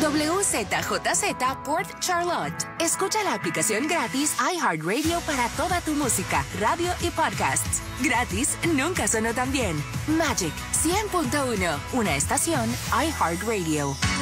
WZJZ Port Charlotte. Escucha la aplicación gratis iHeartRadio para toda tu música, radio y podcasts. Gratis nunca sonó tan bien. Magic 100.1, una estación iHeartRadio.